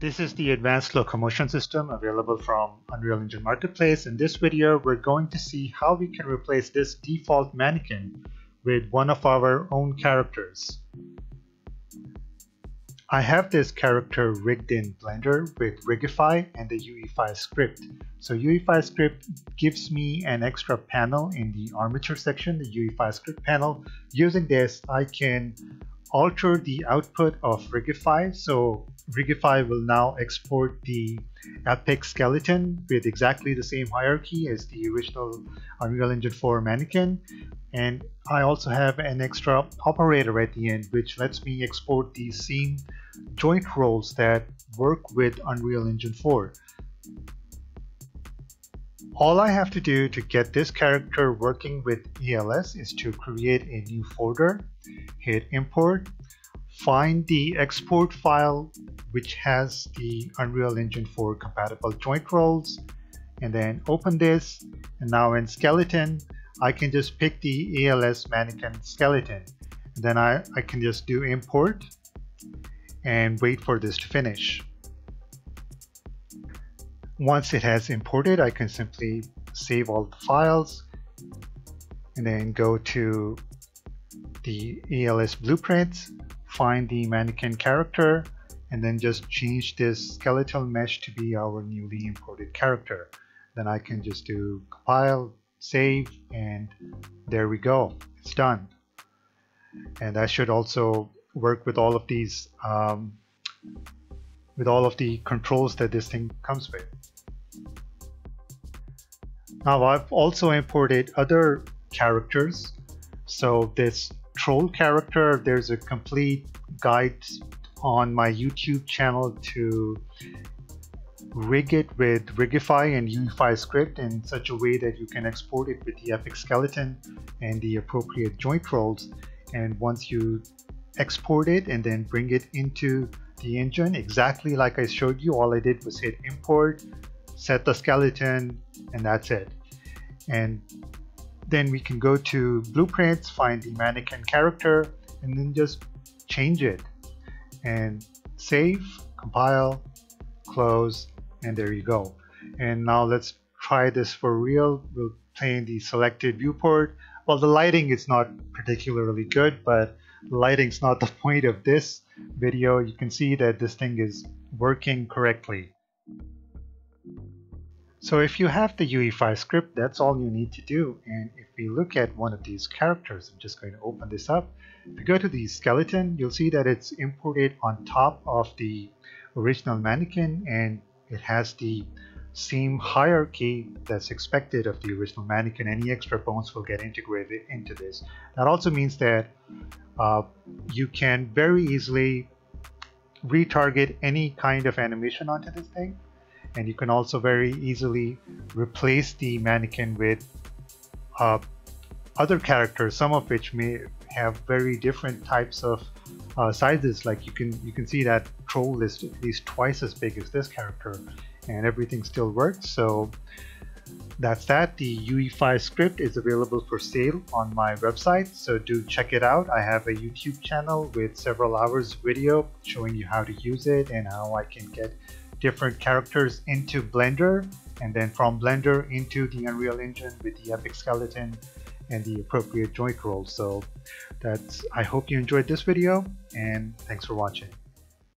This is the advanced locomotion system available from Unreal Engine Marketplace. In this video, we're going to see how we can replace this default mannequin with one of our own characters. I have this character rigged in Blender with Rigify and the Uefy script. So Uefy script gives me an extra panel in the armature section, the Uefy script panel. Using this, I can alter the output of Rigify. So Rigify will now export the Epic skeleton with exactly the same hierarchy as the original Unreal Engine 4 mannequin. And I also have an extra operator at the end which lets me export the same joint rolls that work with Unreal Engine 4. All I have to do to get this character working with ALS is to create a new folder, hit import, find the export file which has the Unreal Engine 4 compatible joint rolls and then open this. And now in skeleton I can just pick the ALS mannequin skeleton. And then I, I can just do import and wait for this to finish. Once it has imported I can simply save all the files and then go to the ALS blueprint find the mannequin character and then just change this skeletal mesh to be our newly imported character. Then I can just do compile, save, and there we go. It's done. And I should also work with all of these, um, with all of the controls that this thing comes with. Now I've also imported other characters. So this troll character, there's a complete guide on my YouTube channel to rig it with Rigify and Uefy script in such a way that you can export it with the Epic skeleton and the appropriate joint rolls. And once you export it and then bring it into the engine, exactly like I showed you, all I did was hit import, set the skeleton, and that's it. And then we can go to blueprints, find the mannequin character, and then just change it and save, compile, close, and there you go. And now let's try this for real. We'll play in the selected viewport. Well, the lighting is not particularly good, but lighting's not the point of this video. You can see that this thing is working correctly. So if you have the Uefy script, that's all you need to do. And if we look at one of these characters, I'm just going to open this up. If you go to the skeleton, you'll see that it's imported on top of the original mannequin and it has the same hierarchy that's expected of the original mannequin. Any extra bones will get integrated into this. That also means that uh, you can very easily retarget any kind of animation onto this thing and you can also very easily replace the mannequin with uh, other characters some of which may have very different types of uh, sizes. Like you can you can see that troll is at least twice as big as this character and everything still works. So that's that. The Uefy script is available for sale on my website so do check it out. I have a YouTube channel with several hours video showing you how to use it and how I can get different characters into Blender and then from Blender into the Unreal Engine with the Epic Skeleton and the appropriate joint rolls. So that's I hope you enjoyed this video and thanks for watching.